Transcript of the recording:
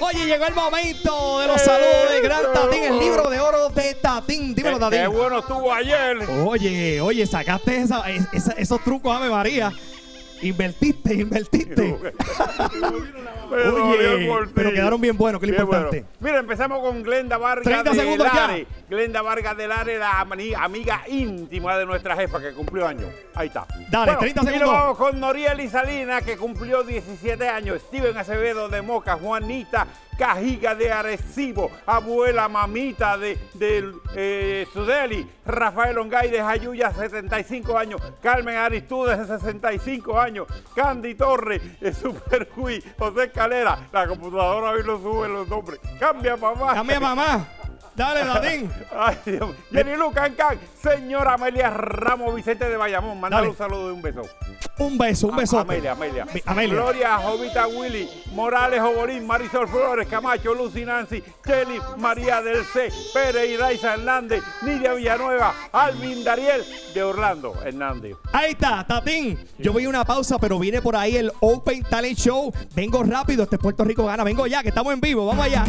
Oye, llegó el momento de los saludos de Gran Tatín, el libro de oro de Tatín. Dímelo, Qué, qué Tatín. bueno estuvo ayer. Oye, oye, sacaste esa- es- esa- esos trucos, Ave María. Invertiste, invertiste. Pero Oye, quedaron bien buenos, que es lo Bien bueno. importante. Mira, empezamos con Glenda Vargas 30 de segundos ya. Lare. Glenda Vargas de Lare, la ami- amiga íntima de nuestra jefa que cumplió años. Ahí está. Dale, 30 Y segundos. vamos con Noriel y Salinas, que cumplió 17 años. Steven Acevedo de Moca, Juanita Cajiga de Arecibo, abuela mamita de, de eh, Sudeli, Rafael Ongay de Jayuya, 75 años, Carmen Aristudes, de 65 años, Candy Torres, Super José Calera, la computadora hoy lo sube los nombres. Cambia, mamá. Cambia, mamá. Dale, Tatín. Ay, Dios. Jenny Lu Cancan, señora Amelia Ramos Vicente de Bayamón, mandale Dale. un saludo y un beso. Un beso, un beso. Amelia, Amelia. Amelia. Gloria, Jovita Willy, Morales Obolín, Marisol Flores, Camacho, Lucy Nancy, Kelly, María del C, Pérez y Raiza Hernández, Nidia Villanueva, Alvin Dariel de Orlando Hernández. Ahí está, Tatín. Yo voy a una pausa, pero viene por ahí el Open Talent Show. Vengo rápido, este Puerto Rico gana. Vengo ya, que estamos en vivo. Vamos allá.